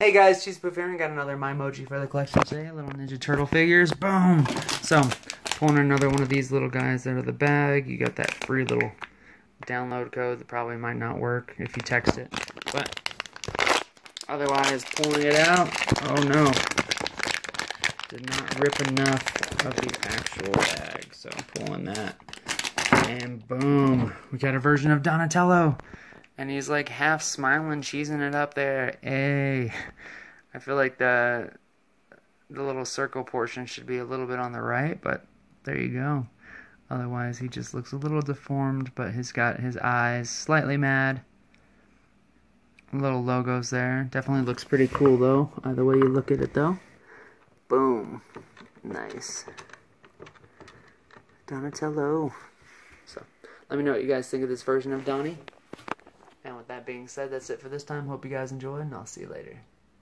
Hey guys, Poof here, got another Mymoji for the collection today. Little Ninja Turtle figures. Boom! So, pulling another one of these little guys out of the bag. You got that free little download code that probably might not work if you text it. But, otherwise, pulling it out. Oh no. Did not rip enough of the actual bag. So, I'm pulling that. And boom! We got a version of Donatello and he's like half smiling, cheesing it up there. Hey, I feel like the the little circle portion should be a little bit on the right, but there you go. Otherwise, he just looks a little deformed, but he's got his eyes slightly mad. Little logos there. Definitely looks pretty cool, though, either way you look at it, though. Boom. Nice. Donatello. So, let me know what you guys think of this version of Donnie. That being said, that's it for this time. Hope you guys enjoyed, and I'll see you later.